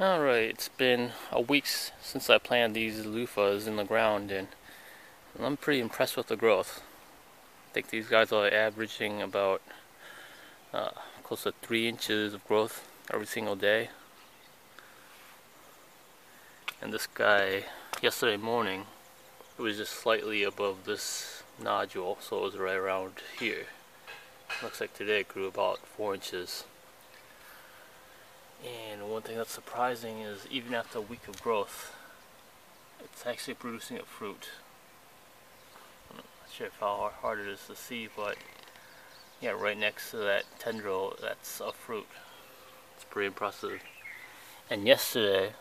Alright, it's been a week since I planted these loofahs in the ground and I'm pretty impressed with the growth. I think these guys are averaging about uh, close to 3 inches of growth every single day. And this guy, yesterday morning, it was just slightly above this nodule, so it was right around here. Looks like today it grew about 4 inches. And one thing that's surprising is even after a week of growth, it's actually producing a fruit. I'm not sure how hard it is to see, but yeah, right next to that tendril, that's a fruit. It's pretty impressive. And yesterday,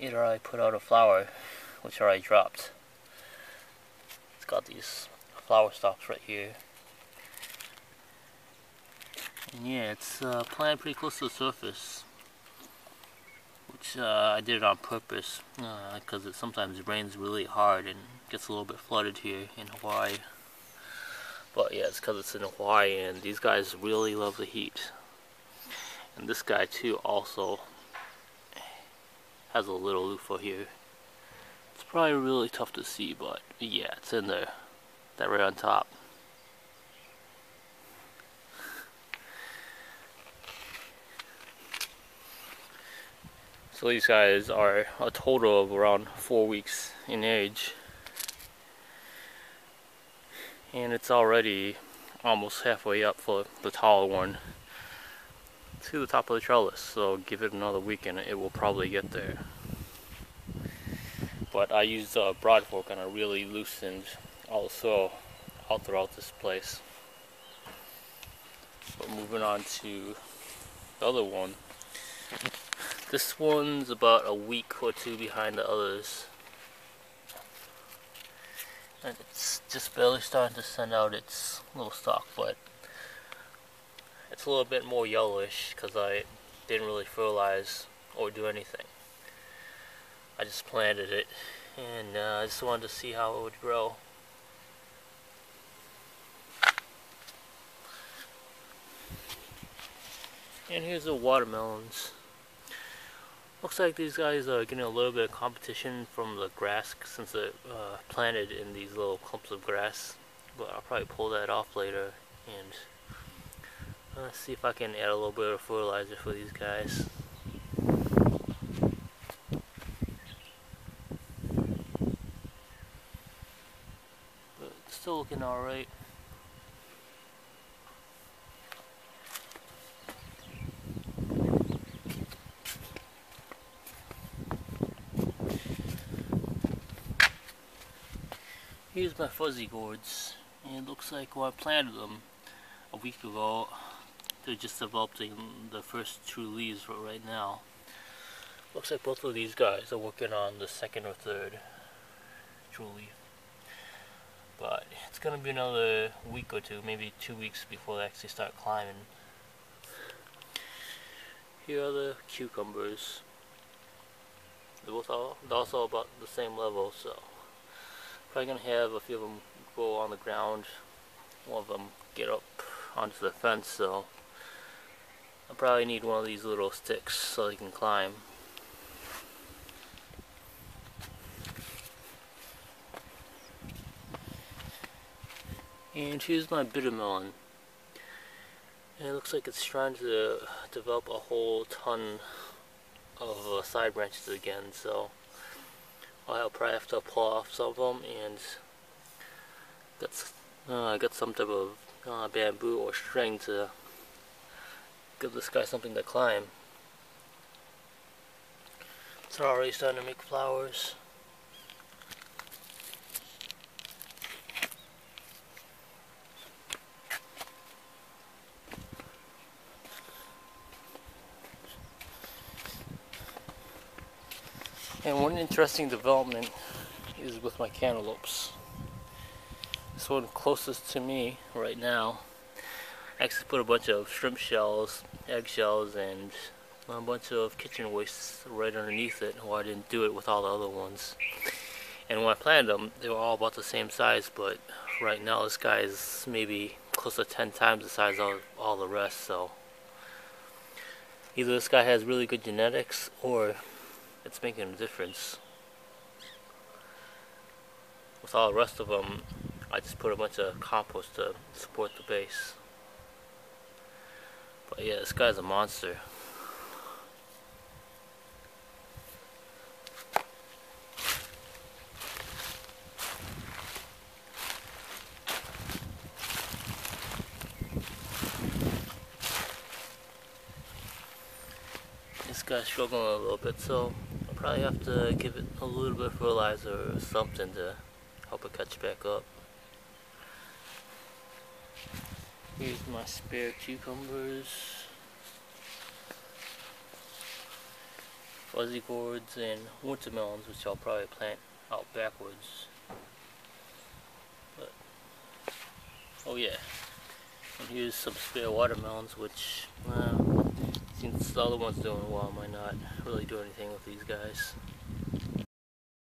it already put out a flower, which already dropped. It's got these flower stalks right here. And yeah, it's uh, planted pretty close to the surface. Which uh, I did it on purpose because uh, it sometimes rains really hard and gets a little bit flooded here in Hawaii. But yeah, it's because it's in Hawaii and these guys really love the heat. And this guy too also has a little loofah here. It's probably really tough to see, but yeah, it's in there. That right on top. So these guys are a total of around four weeks in age. And it's already almost halfway up for the taller one to the top of the trellis. So give it another week and it will probably get there. But I used a broad fork and I really loosened also all throughout this place. But moving on to the other one. This one's about a week or two behind the others. And it's just barely starting to send out its little stalk, but it's a little bit more yellowish because I didn't really fertilize or do anything. I just planted it and uh, I just wanted to see how it would grow. And here's the watermelons. Looks like these guys are getting a little bit of competition from the grass since they're uh, planted in these little clumps of grass. But I'll probably pull that off later and uh, see if I can add a little bit of fertilizer for these guys. But still looking alright. Here's my fuzzy gourds. It looks like when I planted them a week ago, they're just developing the first two leaves right now. Looks like both of these guys are working on the second or third true leaf. But it's going to be another week or two, maybe two weeks before they actually start climbing. Here are the cucumbers. They're both all, they're also about the same level, so Probably gonna have a few of them go on the ground. One of them get up onto the fence, so I'll probably need one of these little sticks so they can climb. And here's my bitter melon. And it looks like it's trying to develop a whole ton of uh, side branches again, so I'll probably have to pull off some of them and get, uh, get some type of uh, bamboo or string to give this guy something to climb. It's already starting to make flowers. And one interesting development is with my cantaloupes. This one closest to me right now. I actually put a bunch of shrimp shells, eggshells, and a bunch of kitchen waste right underneath it. Well, I didn't do it with all the other ones. And when I planted them, they were all about the same size, but right now this guy is maybe close to 10 times the size of all the rest, so Either this guy has really good genetics or it's making a difference. With all the rest of them, I just put a bunch of compost to support the base. But yeah, this guy's a monster. This guy's struggling a little bit, so probably have to give it a little bit of fertilizer or something to help it catch back up. Here's my spare cucumbers. Fuzzy gourds and watermelons, which I'll probably plant out backwards. But, oh yeah. And here's some spare watermelons, which, uh, since the one's doing well, I might not really do anything with these guys.